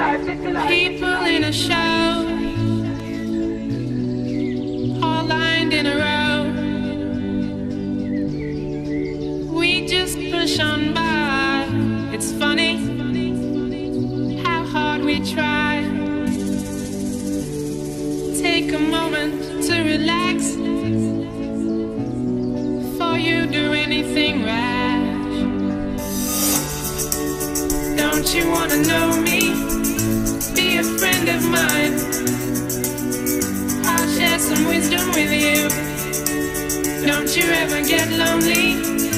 People in a show, all lined in a row. We just push on by. It's funny how hard we try. Take a moment to relax before you do anything rash. Don't you wanna know me? I'll share some wisdom with you. Don't you ever get lonely